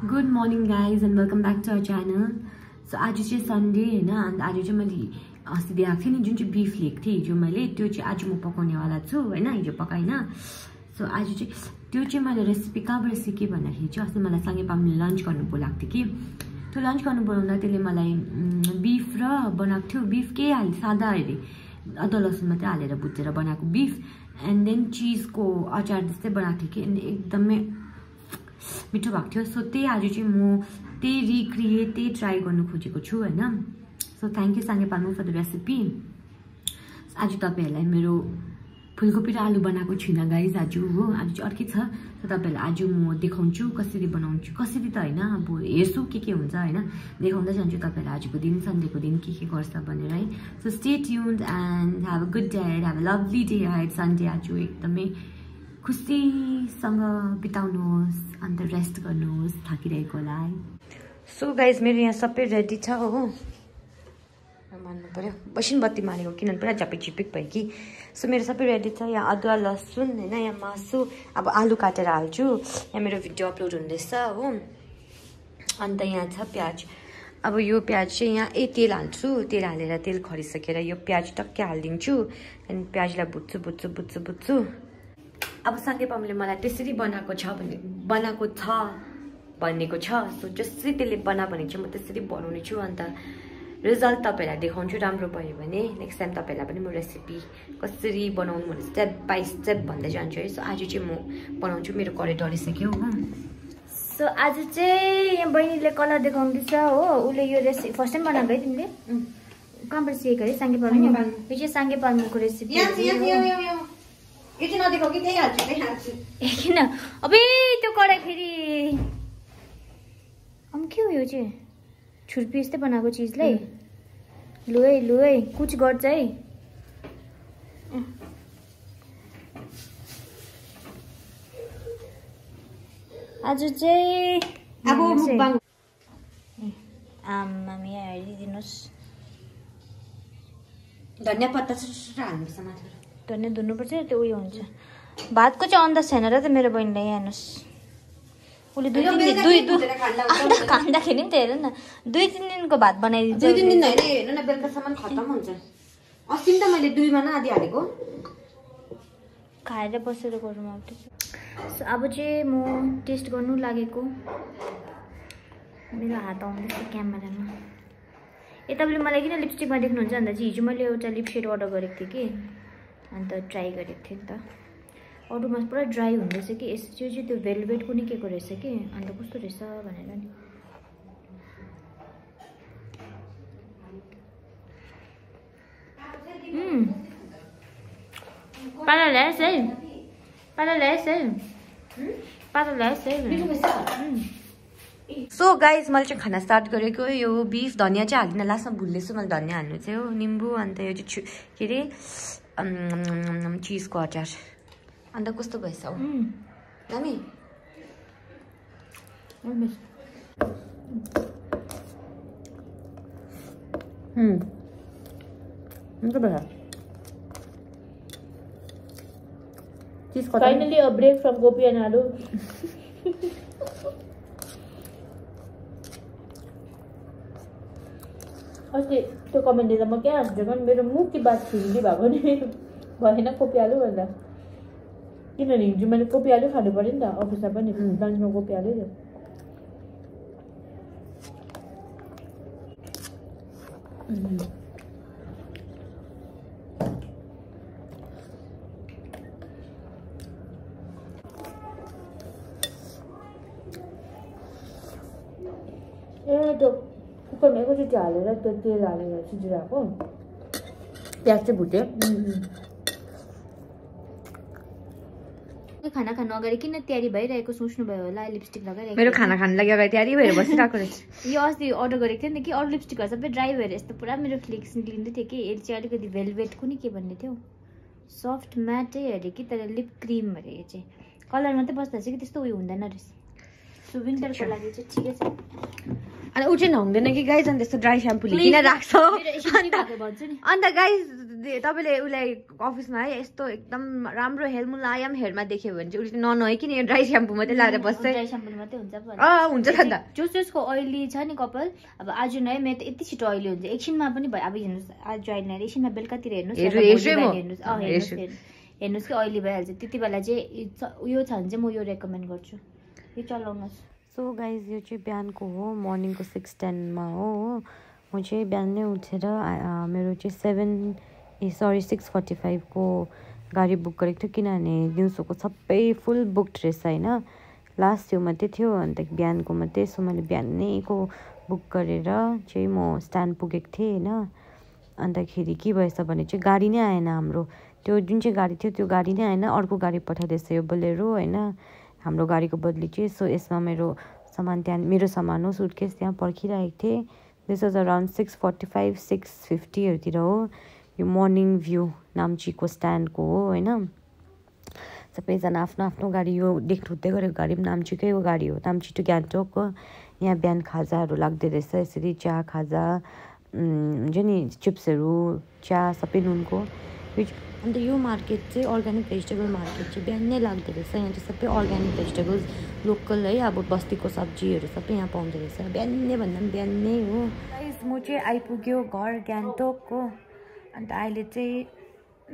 Good morning guys and welcome back to our channel so आज चाहिँ Sunday होइन अन्त आज चाहिँ मैले अस्ति दिएको थिएँ नि जुन चाहिँ बिफ लिएको थिएँ हिजो मैले त्यो चाहिँ आज म पकाउनेवाला छु होइन हिजो पकाइन सो आज चाहिँ त्यो चाहिँ मैले रेसिपी कहाँबाट सिकेँ भन्दाखेरि चाहिँ अस्ति मलाई सँगै पाम्ने लन्च गर्नु बोलाएको थियो कि। त्यो लन्च गर्नु बोलाउँदा त्यसले मलाई बिफ र बनाएको थियो बिफ केही हाल्यो सादा अरे अदुवा लसुन मात्रै हालेर भुटेर बनाएको बिफ एन्ड देन चिजको अचार जस्तै बनाएको थियो कि एकदमै मिठो भएको थियो। सो त्यही आज चाहिँ म त्यही रिक्रिएट त्यही ट्राई गर्नु खोजेको छु होइन? सो थ्याङ्क यू साङ्गे पाल्नु फर द रेसिपी आज तपाईँहरूलाई मेरो फुलकोपी र आलु बनाएको छुइनँ गाइज आज हो। आज चाहिँ अर्कै छ। सो तपाईँहरूलाई आज म देखाउँछु कसरी बनाउँछु। कसरी त होइन? अब हेर्छु के के हुन्छ होइन? देखाउँदै जान्छु तपाईँहरूलाई आजको दिन सन्डेको दिन के के गर्छ भनेर है? So stay tuned and have a good day have a lovely day head Sunday आज एकदमै। खुसीसँग बिताउनुहोस् अन्त रेस्ट गर्नुहोस् थाकिरहेको होला है। सो गाइज मेरो यहाँ सबै रेडी छ हो। मान्नु पऱ्यो बसिन बत्ती मारेको किनभने पुरा झपिक झिपिक भयो कि। सो मेरो सबै रेडी छ यहाँ अदुवा लसुन होइन यहाँ मासु अब आलु काटेर हाल्छु। यहाँ मेरो भिडियो अपलोड हुँदैछ हो। अन्त यहाँ छ प्याज। अब यो प्याज चाहिँ यहाँ ए तेल हाल्छु। तेल हालेर तेल खरिसकेर यो प्याज टक्कै हालिदिन्छु। अनि प्याजलाई भुट्छु भुट्छु भुट्छु भुट्छु अब सँगै पामुले मलाई त्यसरी बनाएको छ भने बनाएको छ भनेको छ। सो जसरी त्यसले बना भने चाहिँ म त्यसरी बनाउने छु। अन्त रिजल्ट तपाईँहरूलाई देखाउँछु राम्रो भयो भने। नेक्स्ट टाइम तपाईँहरूलाई पनि म रेसिपी कसरी बनाउनु भने स्टेप बाई स्टेप भन्दै जान्छु है। सो आज चाहिँ म बनाउँछु मेरो करे डरिसक्यो हो। सो आज चाहिँ यहाँ बहिनीले कलर देखाउँदैछ हो। उसले यो रेसिपी फर्स्ट टाइम बनाएको है तिमीले? कहाँबाट सिकेको अरे? साङ्गे पाल्नु यो चाहिँ साङ्गे पाल्नुको रेसिपी यो चाहिँ नदेखाउ कि त्यही हाल्छु त्यही हाल्छु किन? अबे त्यो कराई फेरि. के हो यो चाहिँ छुर्पी यस्तै बनाएको चिजलाई लु। है लु है कुच गर्छ है। आज चाहिँ अब आमा यहाँ हेरिदिनुहोस् धनियाँ पत्ता सुसुर हाल्नुपर्छ माथि। धनियाँ धुनुपर्छ त्यो उयो हुन्छ। भातको चाहिँ अन्दाज छैन र त मेरो बहिनीलाई यहाँ हेर्नुहोस्। उसले दुई तिन दिन दुई दुई अन्त खाँदाखेरि नि त हेर न दुई तिन दिनको भात बनाइदिन्छ। दुई तिन दिन होइन हेर्नु न बेलुकासम्म खत्तम हुन्छ। अस्ति त मैले दुईमा न आधी हालेको। खाएर बसेर गरौँ अब त्यसो अब चाहिँ म टेस्ट गर्नु लागेको। मेरो हात आउँदैछ क्यामेरामा। ए तपाईँले मलाई किन लिपस्टिकमा देख्नुहुन्छ भन्दा चाहिँ हिजो मैले एउटा लिप सेड अर्डर गरेको थिएँ कि। अन्त ट्राई गरेको थिएँ नि त। अरूमा पुरा ड्राई हुँदैछ कि यस त्यो चाहिँ त्यो भेलभेटको निकेको रहेछ कि? अन्त कस्तो रहेछ भनेर नि। पाला ल्याएछ है। पाला ल्याएछ है। पाला ल्याएछ है सो गाइज मैले चाहिँ खाना स्टार्ट गरेको यो बिफ धनियाँ चाहिँ हाल्दिनँ। लास्टमा भुल्दैछु मैले धनियाँ हाल्नु चाहिँ हो। निम्बु अन्त यो चाहिँ छु के अरे? चिजको अचार। अन्त कस्तो भएछ हौ? दामी? Finally, a break from Gopi and Alu. अस्ति त्यो कमेन्ट दिँदा म क्या हाँस्छु मेरो मुख कि बात छिन्डी भएको नि? भएन कोपी आलु भन्दा। किनभने हिजो मैले कोपी आलु खानु पऱ्यो नि त अफिसमा पनि। लन्चमा कोपी आलु थियो। ए त्यो कुकरमा एकैचोटि हालेर त्यो तेल हालेर सिझिरहेको प्याज चाहिँ भुट्यो खाना खानु अगाडि किन तयारी भइरहेको सोच्नु भयो होला लिपस्टिक लगाइरहेको मेरो खाना खानु लागि अगाडि तयारी भएर बसिरहेको रहेछ यो अस्ति अर्डर गरेको थिएँ नि त कि अरू लिपस्टिकहरू सबै ड्राई भएर यस्तो पुरा मेरो फ्लेक्स निक्लिँदै थियो कि यसले चाहिँ अलिकति भेलभेटको नि के भन्ने थियो सफ्ट म्याटै अरे कि तर लिप क्रिम अरे यो चाहिँ कलर मात्रै बस्दा चाहिँ कि त्यस्तो उयो हुँदैन रहेछ सो विन्टरको लागि चाहिँ ठिकै छ अनि ऊ चाहिँ नहुँदैन कि गाइज अन्त त्यस्तो ड्राई स्याम्पूले किन राख्छ। अन्त गाइज दे- तपाईँले उसलाई अफिसमा है यस्तो एकदम राम्रो हेयर मुलायम हेयरमा देख्यो भने चाहिँ उसले ननआइकन यो ड्राई स्याम्पू मात्रै लगाएर बस्छ ड्राई मात्रै हुन्छ अनि। हुन्छ त जस जसको ओइली छ नि कपाल। अब आज नै मेरो त यति छिटो ओइली हुन्छ। एकछिनमा पनि भयो। अब हेर्नुहोस् आज जोइन गरेर एकछिनमा बेलुकातिर हेर्नुहोस् हेर्नुहोस्। हेर्नुहोस् कि ओइली भइहाल्छ। त्यति बेला चाहिँ उयो छ भने चाहिँ म यो रेकमेन्ड गर्छु। यो चलाउनुहोस्। सो गाइज यो चाहिँ बिहानको हो। मर्निङको सिक्स टेनमा हो। म चाहिँ बिहान नै उठेर मेरो चाहिँ seven a sorry six forty फाइभको गाडी बुक गरेको थियो। किनभने दिउँसोको सबै फुल बुक्ड रहेछ होइन। लास्ट त्यो मात्रै थियो अन्त बिहानको मात्रै। सो मैले बिहानैको बुक गरेर चाहिँ म स्ट्यान्ड पुगेको थिएँ होइन। अन्तखेरि के भएछ भने चाहिँ गाडी नै आएन हाम्रो। त्यो जुन चाहिँ गाडी थियो त्यो गाडी नै आएन। अर्को गाडी पठाइदिएछ यो बोलेरो होइन। हाम्रो गाडीको बदली चाहिँ सो यसमा मेरो सामान त्यहाँ मेरो सामान हो सुटकेस त्यहाँ पर्खिरहेको थिएँ। This was around six forty five six फिफ्टीहरूतिर हो। यो मर्निङ भ्यू नाम्चीको स्ट्यान्डको हो होइन? सबैजना आफ्नो आफ्नो गाडी यो देख्नु हुँदै गरेको गाडी पनि नाम्चीकै हो गाडी हो। नाम्ची टु गान्तोक यहाँ बिहान खाजाहरू लाग्दो रहेछ यसरी चिया खाजा हुन्छ नि चिप्सहरू चिया सबै नुनको। चाहिँ- अन्त यो मार्केट चाहिँ अर्ग्यानिक भेजिटेबल मार्केट चाहिँ बिहान नै लाग्दो रहेछ यहाँ चाहिँ सबै अर्ग्यानिक भेजिटेबल्स लोकल है अब बस्तीको सब्जीहरू सबै यहाँ पाउँदो रहेछ बिहानै भन्दा पनि बिहान नै हो म चाहिँ आइपुग्यो घर गान्तोकको अन्त अहिले चाहिँ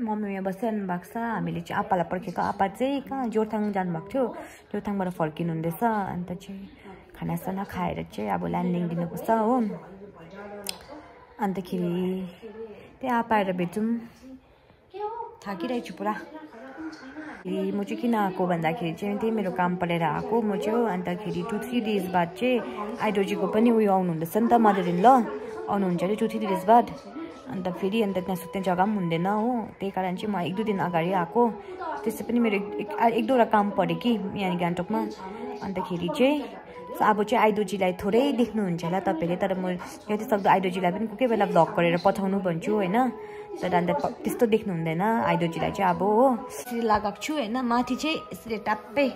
मम्मी यहाँ बसिरहनु भएको छ हामीले चाहिँ आप्पालाई पर्खेको आप्पा चाहिँ कहाँ जोरथाङ जानुभएको थियो जोरथाङबाट फर्किनु हुँदैछ अन्त चाहिँ खानासाना खाएर चाहिँ अब ल्यान्डिङ दिनुपर्छ हो अन्तखेरि त्यही आएर भेटौँ थाकिरहेको छु पुरा ए म चाहिँ किन आएको भन्दाखेरि चाहिँ त्यही मेरो काम परेर आएको म चाहिँ अन्तखेरि टु थ्री डेज बाद चाहिँ आइडोजीको पनि उयो आउनुहुँदैछ नि त मदर इन ल आउनुहुन्छ अरे टु थ्री डेज बाद। अन्त फेरि अन्त त्यहाँ सुत्ने जग्गा पनि हुँदैन हो। त्यही कारण चाहिँ म एक दुई दिन अगाडि आएको। त्यसै पनि मेरो एक दुईवटा काम पऱ्यो कि यहाँ गान्तोकमा। अन्तखेरि चाहिँ अब चाहिँ आइडोजीलाई थोरै देख्नुहुन्छ होला तपाईँले तर म जति सक्दो आइडोजीलाई पनि कोही कोही बेला भ्लग गरेर पठाउनु भन्छु होइन। तर अन्त त्यस्तो देख्नु हुँदैन। आइडोजीलाई चाहिँ अब हो। यसरी लगाएको छु होइन? माथि चाहिँ यसरी ट्याप्पै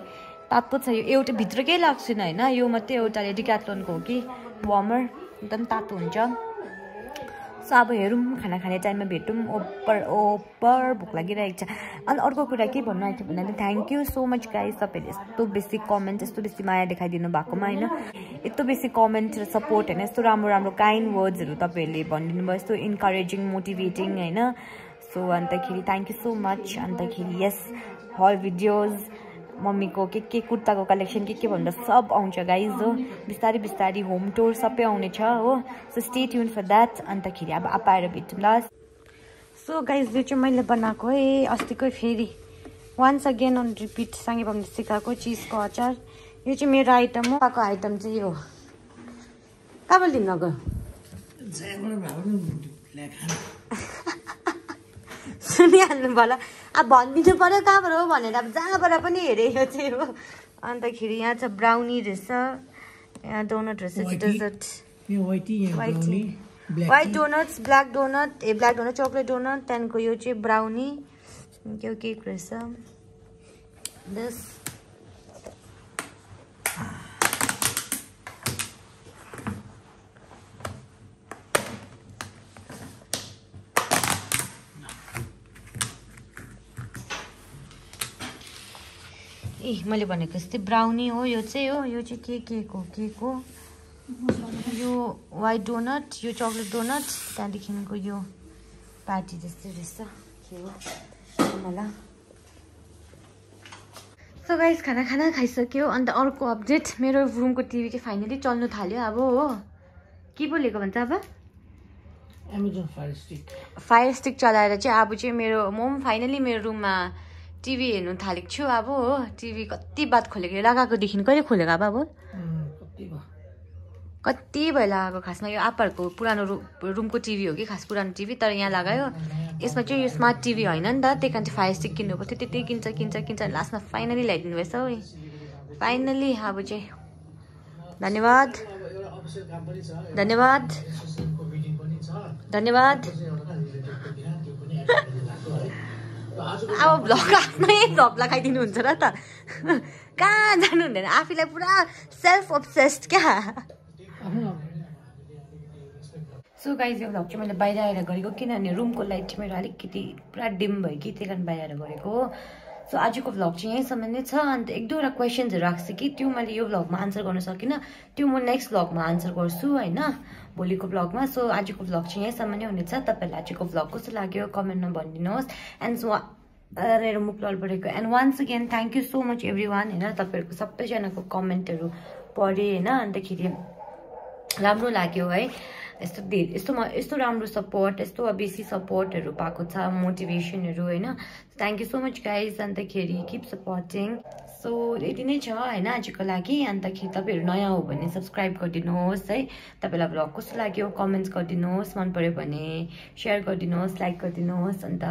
तातो छ। यो एउटा भित्रकै लगाएको छुइनँ होइन? यो मात्रै एउटा डिक्याथलोनको हो कि? वार्मर एकदम तातो हुन्छ। सो अब हेरौँ खाना खाने टाइममा भेटौँ। ओपर ओपर भोक लागिरहेको छ। अनि अर्को कुरा के भन्नु आएको थियो भन्दाखेरि thank you so much guys तपाईँले यस्तो बेसी कमेन्ट यस्तो बेसी माया देखाइदिनु भएकोमा होइन? यस्तो बेसी कमेन्ट र सपोर्ट होइन यस्तो राम्रो राम्रो काइन्ड वर्ड्सहरू तपाईँहरूले भनिदिनु भयो यस्तो इन्करेजिङ मोटिभेटिङ होइन। सो अन्तखेरि थ्याङ्क यू सो मच अन्तखेरि यस हल भिडियोज मम्मीको के के कुर्ताको कलेक्सन के के भन्दा सब आउँछ गाइज हो। बिस्तारै बिस्तारै होम टुर सबै आउनेछ हो। So stay tune for that अन्तखेरि अब आएर भेटौँला सो गाइज यो चाहिँ मैले बनाएको है अस्तिकै फेरि। वान्स अगेन अन रिपिट पाउने सिकाएको चिजको अचार। यो चाहिँ मेरो आइटम हो। पाएको आइटम चाहिँ यो कहाँबाट लिन गयो सुनिहाल्नु होला अब भनिदिनु पऱ्यो कहाँबाट हो भनेर। अब जहाँबाट पनि हेरेँ यो चाहिँ हो। अन्तखेरि यहाँ छ ब्राउनी रहेछ। यहाँ डोनट रहेछ। Dessert white donuts black donut a black donut chocolate donut त्यहाँदेखिको यो चाहिँ ब्राउनी के केक रहेछ। दस ए मैले भनेको जस्तै ब्राउनी हो यो चाहिँ हो यो चाहिँ के केक हो केक हो यो वाइट डोनट यो चक्लेट डोनट त्यहाँदेखिको यो प्याटी जस्तै रहेछ। के हो? मलाई। सो गाइस खाना खाना खाइसक्यो अन्त अर्को अपडेट मेरो रुमको टिभी चाहिँ फाइनली चल्नु थाल्यो अब हो। के बोलेको भन्छ अब? Amazon fire stick fire stick चलाएर चाहिँ अब चाहिँ मेरो म पनि फाइनली मेरो रुममा टिभी हेर्नु थालेको छु अब हो। टिभी कति बाद खोलेको लगाएकोदेखि कहिले खोलेको अब अब? कति भयो? लगाएको खासमा? यो आप्पाहरूको पुरानो रु रुमको टिभी हो कि खास पुरानो टिभी? तर यहाँ लगायो। यसमा चाहिँ यो स्मार्ट टिभी होइन नि त। त्यही कारण चाहिँ फायर स्टिक किन्नु पर्थ्यो। त्यति किन्छ किन्छ किन्छ। लास्टमा फाइनली ल्याइदिनु भएछ हौ। फाइनली अब चाहिँ। धन्यवाद। धन्यवाद। धन्यवाद एउटा त्यो पनि एडभर्टाइज भएको है र आजको अब भ्लग आफ्नै भ्लग लगाइदिनुहुन्छ र त। कहाँ जानु हुँदैन आफैलाई पुरा सेल्फ अब्सेस्ड क्या? सो गाइज यो भ्लग चाहिँ मैले बाहिर आएर गरेको किनभने रुमको लाइट चाहिँ मेरो अलिकति पुरा डिम भयो कि त्यही कारण बाहिर आएर गरेको सो आजको भ्लग चाहिँ यहीँसम्म नै छ अन्त एक दुईवटा क्वेसन्सहरू आएको छ कि त्यो मैले यो भ्लगमा आन्सर गर्न सकिनँ। त्यो म नेक्स्ट भ्लगमा आन्सर गर्छु होइन? भोलिको भ्लगमा सो आजको भ्लग चाहिँ यहीँसम्म नै हुनेछ। तपाईँहरूलाई आजको भ्लग कस्तो लाग्यो कमेन्टमा भनिदिनुहोस्। एन्ड मेरो मुख लडबडेको। And once again thank you so much everyone होइन? तपाईँहरूको सबैजनाको कमेन्टहरू पढेँ होइन? अन्तखेरि राम्रो लाग्यो है। यस्तो धेरै यस्तो म यस्तो राम्रो सपोर्ट यस्तो बेसी सपोर्टहरू पाएको छ मोटिभेसनहरू होइन। Thank you so much guys अन्तखेरि किप सपोर्टिङ सो यति नै छ होइन आजको लागि। अन्तखेरि तपाईँहरू नयाँ हो भने सब्सक्राइब गरिदिनुहोस् है। तपाईँलाई भ्लग कस्तो लाग्यो कमेन्ट्स गरिदिनुहोस्। मन पऱ्यो भने सेयर गरिदिनुहोस् लाइक गरिदिनुहोस् अन्त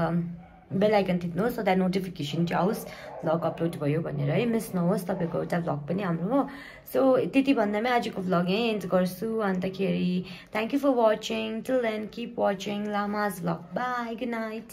बेल आइकन थिच्नुहोस् सो द्याट नोटिफिकेसन चाहिँ भ्लग अपलोड भयो भनेर। है मिस नहोस् तपाईँको एउटा भ्लग पनि हाम्रो हो। सो त्यति भन्दामै आजको भ्लग यहीँ एन्ड गर्छु। अन्तखेरि thank you for watching till then keep watching Lama's vlog bye good night